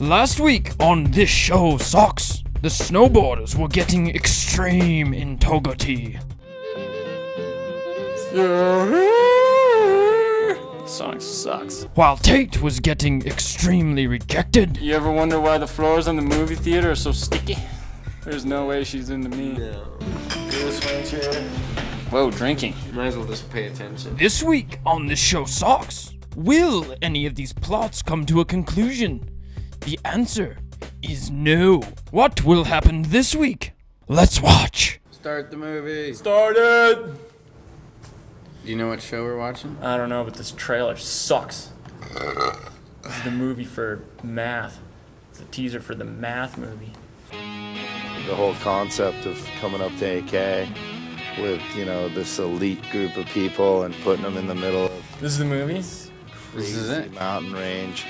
Last week on this show Socks, the snowboarders were getting extreme in Togoti. Song sucks. While Tate was getting extremely rejected. You ever wonder why the floors in the movie theater are so sticky? There's no way she's into me. Whoa, drinking. Might as well just pay attention. This week on this show Socks, will any of these plots come to a conclusion? The answer is no. What will happen this week? Let's watch. Start the movie. Started! Do you know what show we're watching? I don't know, but this trailer sucks. This is the movie for math. It's a teaser for the math movie. the whole concept of coming up to AK with you know this elite group of people and putting them in the middle of This is the movie? This is crazy it. mountain range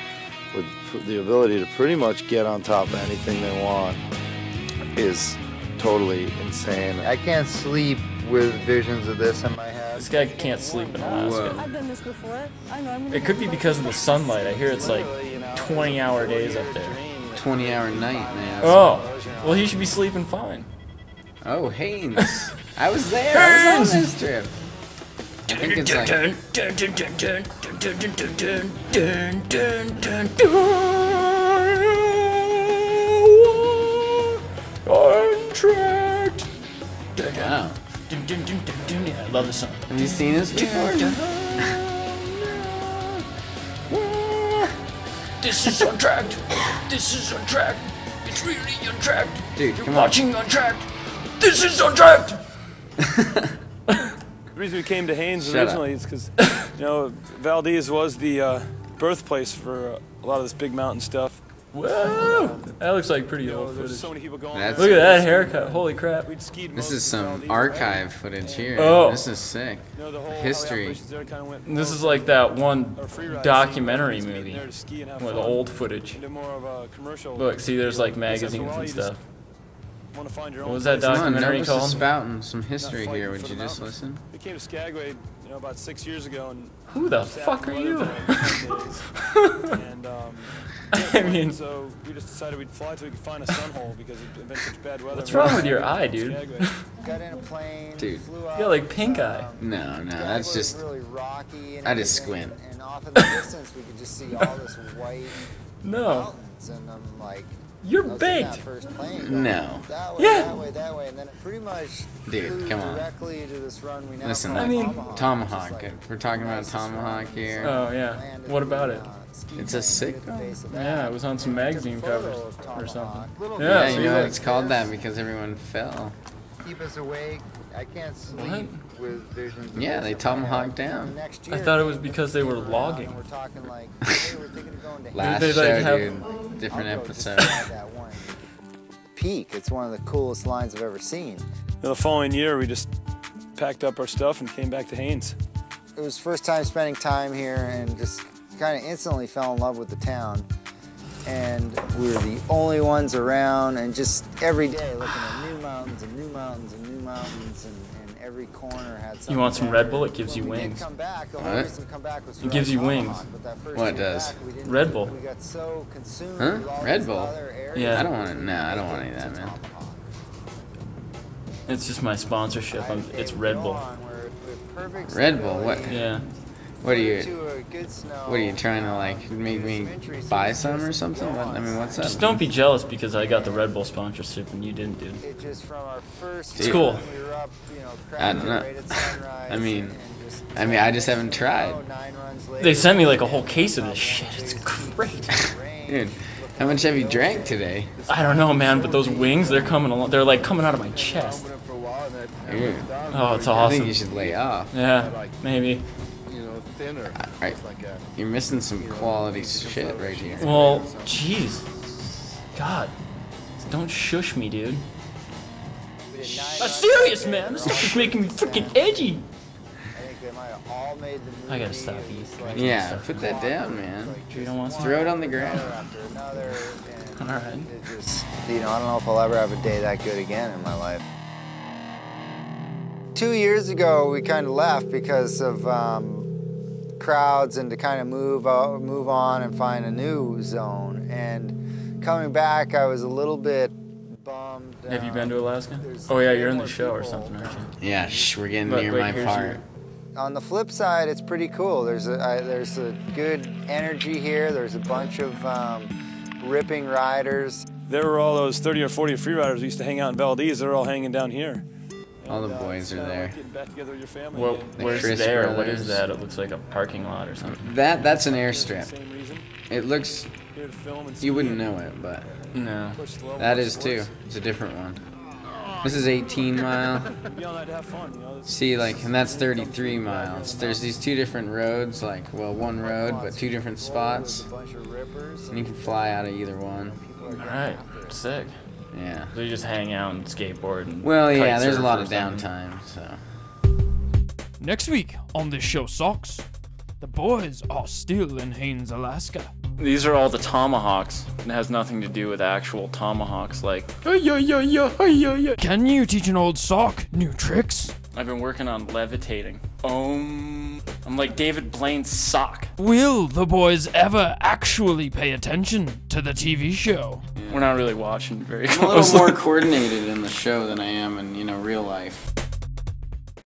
with the ability to pretty much get on top of anything they want is totally insane. I can't sleep with visions of this in my head. This guy can't sleep in Alaska. Whoa. I've done this before. I know I'm It could be because of the sunlight. I hear it's like 20 hour days up there. 20 hour night, man. Oh, well, he should be sleeping fine. Oh, Haines. I was there. I was on this trip. I think it's like. Contract. Wow. Yeah, I love the song. Have you seen this before? This is Untracked. This is Untracked. It's really Untracked. Dude, You're come on. watching Untracked. This is Untracked. The reason we came to Haines Shut up. originally is because, you know, Valdez was the uh, birthplace for uh, a lot of this big mountain stuff. Whoa, that looks like pretty You old there's footage. so many people going. That's- Look at that haircut. Holy crap. We'd skied This is some Valdez, archive footage here. Oh. This is sick. You know, the whole, History. there kinda went This is like that one a free ride documentary movie there to ski and have with old footage. More of a commercial. Look, see, there's like Because after a magazines while, and you just stuff. wanna find your What own was that place. Come on, documentary Novus called? is spouting some history here. Would you just mountain. listen? We came to Skagway, you know, about six years ago, and Who the fuck are you? weather for like 10 days. and um, I mean, so we just decided we'd fly till we could find a sun hole because it'd been such bad weather. what's wrong with your eye, dude? Got in a plane, Dude. flew You got like pink eye. um, No, no, that's just. really rocky and I just squint. And off in the distance, we could just see all this white No, mountains, and I'm like, you're I was in that baked. first plane. No. That way, Yeah. that way, that way, and then it pretty much Dude, come on. to this run we now Listen, I mean- Tomahawk. Tomahawk. like We're talking about nicest run. Tomahawk here. Oh yeah. What about it? uh, It's a plane sick at the one. base of Yeah, it was on some magazine covers or something. Yeah, Yeah, so you you know like- it's called that because everyone fell. keep us awake. I can't sleep What? With visions. Yeah, they tomahawked down. Next I thought it was because they were logging. and We're talking like, hey, we're thinking of going to Last they, like, show, have- dude. Different I'll go just episode. ride that one. Peak. It's one of the coolest lines I've ever seen. The following year, we just packed up our stuff and came back to Haines. It was first time spending time here and just kind of instantly fell in love with the town. And we were the only ones around, and just every day looking at new mountains and new mountains and new mountains, and, and every corner had something. You want some Red. Bull? It gives you When we did wings. come back, the whole What? reason to come back was It gives you wings. Tomahawk, but that first What it does? back, we didn't- Red Bull. We got so consumed Huh? Red Bull? Yeah. I don't want it. we No, I don't want any of that, man. It's just my sponsorship. I'm, it's Red Bull. Red Bull, what? Yeah. What are you? What What are you trying to like make me buy some or something? What, I mean, what's up? Just don't be jealous because I got the Red Bull sponsorship and you didn't, dude. It just from our first It's cool. We were up, you know, I don't know. cracked at sunrise I mean- and- and just- I mean, I just haven't tried. Nine runs later, They sent me like a whole case of this shit. It's great. Dude, how much have you drank today? I don't know, man, but those wings, they're coming along. They're like coming out of my chest. Dude, Oh, it's awesome. I think awesome. you should lay off. Yeah, maybe. Right. You're missing some quality shit right here. Well, jeez. God. Don't shush me, dude. I'm serious, man. This stuff is making me freaking edgy. I think they all made the I gotta stop and eating. like, Yeah, put that down, man. You don't want some? Throw it on the ground. another after another, All right. just, you know, I don't know if I'll ever have a day that good again in my life. Two years ago, we kind of left because of um, crowds and to kind of move out, move on and find a new zone. And coming back, I was a little bit bummed. Have you been to. Alaska? There's Oh yeah, you're in the more show or something, aren't you? Yeah, shh, we're getting But near wait, my here's part. On the flip side, it's pretty cool. There's a I, there's a good energy here. There's a bunch of um, ripping riders. There were all those 30 or 40 free riders who used to hang out in Valdez. They're all hanging down here. All the uh, boys are there. like Getting back together with your family Well, where's Chris there? What brothers. is that? It looks like a parking lot or something. That that's an airstrip. It looks Here to film and see you wouldn't know it, but No. push the level that of is too. It's a different one. This is 18 mile. Be on that to have fun, you know. It's- See, like, and that's 33 miles. There's these two different roads, like, well, one road, but two different spots. There's a bunch of rippers. And you can fly out of either one. All right. Sick. Yeah. So you just hang out and skateboard and. Well, kite yeah, there's a lot of downtime, so. Next week on this show Socks, the boys are still in Haines, Alaska. These are all the tomahawks. It has nothing to do with actual tomahawks. Like, "Ay, ay, ay, ay, ay, ay." Can you teach an old sock new tricks? I've been working on levitating. Um, I'm like David Blaine's sock. Will the boys ever actually pay attention to the TV show? We're not really watching very I'm a little more coordinated in the show than I am in, you know, real life.